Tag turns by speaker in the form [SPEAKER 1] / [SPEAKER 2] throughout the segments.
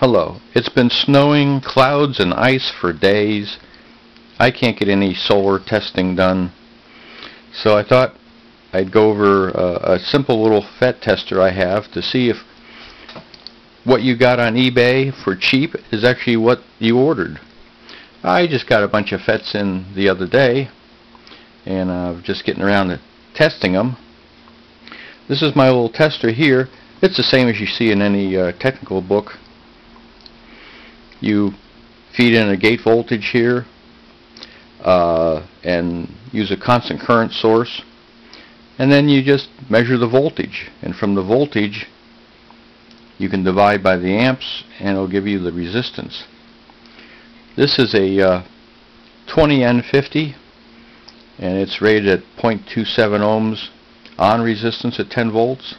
[SPEAKER 1] Hello. It's been snowing, clouds, and ice for days. I can't get any solar testing done. So I thought I'd go over a, a simple little FET tester I have to see if what you got on eBay for cheap is actually what you ordered. I just got a bunch of FETs in the other day and I'm uh, just getting around to testing them. This is my little tester here. It's the same as you see in any uh, technical book. You feed in a gate voltage here uh, and use a constant current source and then you just measure the voltage and from the voltage you can divide by the amps and it'll give you the resistance. This is a uh, 20N50 and it's rated at 0.27 ohms on resistance at 10 volts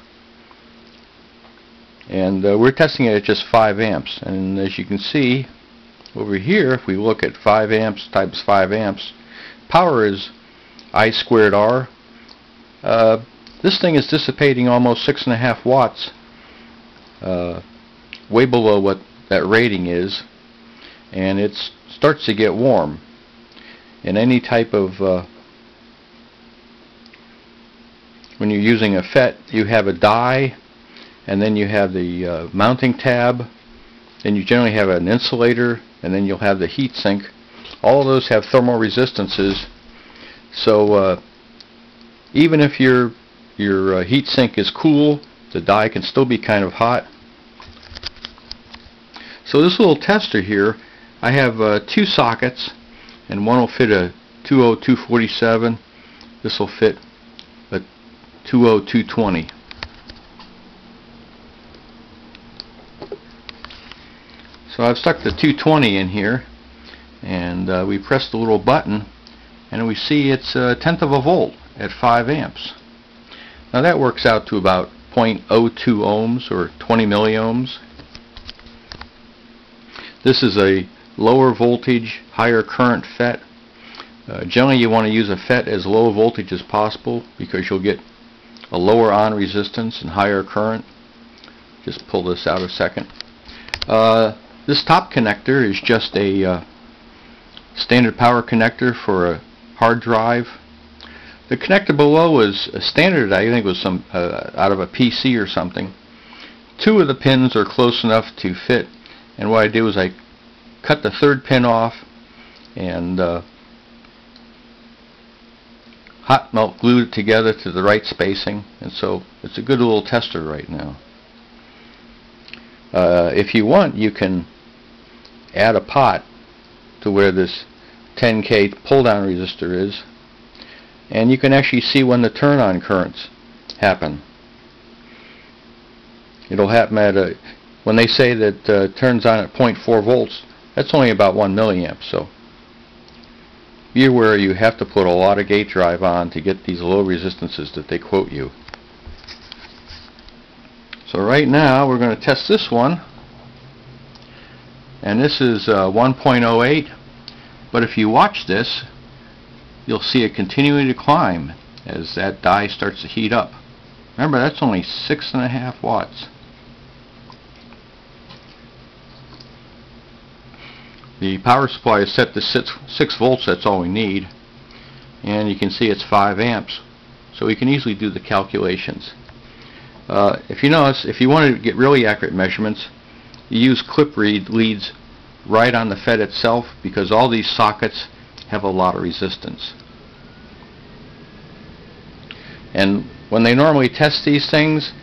[SPEAKER 1] and uh, we're testing it at just 5 amps. And as you can see over here if we look at 5 amps times 5 amps power is I squared R. Uh, this thing is dissipating almost six and a half watts uh, way below what that rating is. And it starts to get warm. In any type of uh, when you're using a FET you have a die and then you have the uh, mounting tab and you generally have an insulator and then you'll have the heat sink. All of those have thermal resistances. So uh, even if your your uh, heat sink is cool the die can still be kind of hot. So this little tester here I have uh, two sockets and one will fit a TO-247 this will fit a TO-220. So I've stuck the 220 in here and uh, we press the little button and we see it's a tenth of a volt at 5 amps. Now that works out to about 0.02 ohms or 20 milliohms. This is a lower voltage, higher current FET. Uh, generally you want to use a FET as low voltage as possible because you'll get a lower on resistance and higher current. Just pull this out a second. Uh, this top connector is just a uh, standard power connector for a hard drive. The connector below is a standard, I think was some uh, out of a PC or something. Two of the pins are close enough to fit and what I do is I cut the third pin off and uh, hot melt glued it together to the right spacing and so it's a good little tester right now. Uh, if you want you can add a pot to where this 10k pull down resistor is and you can actually see when the turn on currents happen. It'll happen at a when they say that uh, turns on at 0.4 volts that's only about 1 milliamp so be aware you have to put a lot of gate drive on to get these low resistances that they quote you. So right now we're going to test this one and this is uh, 1.08 but if you watch this you'll see it continuing to climb as that die starts to heat up. Remember that's only six and a half watts. The power supply is set to 6, 6 volts, that's all we need. And you can see it's 5 amps. So we can easily do the calculations. Uh, if you notice, if you want to get really accurate measurements, you use clip read leads right on the FET itself because all these sockets have a lot of resistance. And when they normally test these things,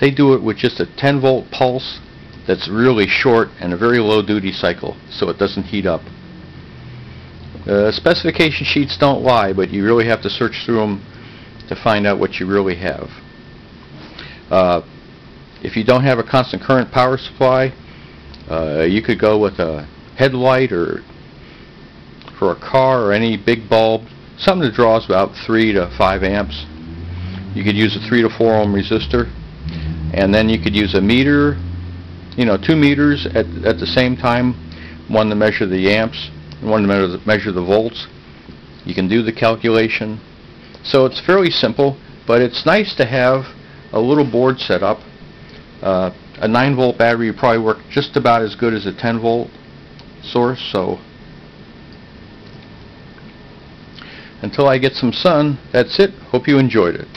[SPEAKER 1] they do it with just a 10 volt pulse that's really short and a very low duty cycle so it doesn't heat up. Uh, specification sheets don't lie but you really have to search through them to find out what you really have. Uh, if you don't have a constant current power supply uh, you could go with a headlight or for a car or any big bulb something that draws about 3 to 5 amps. You could use a 3 to 4 ohm resistor and then you could use a meter you know, two meters at, at the same time, one to measure the amps, one to measure the, measure the volts. You can do the calculation. So it's fairly simple, but it's nice to have a little board set up Uh, a 9 volt battery would probably work just about as good as a 10 volt source, so until I get some sun, that's it. Hope you enjoyed it.